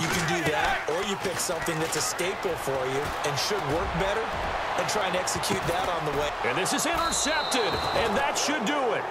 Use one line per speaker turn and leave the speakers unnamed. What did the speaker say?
You can do that, or you pick something that's a staple for you and should work better and try and execute that on the way.
And this is intercepted, and that should do it.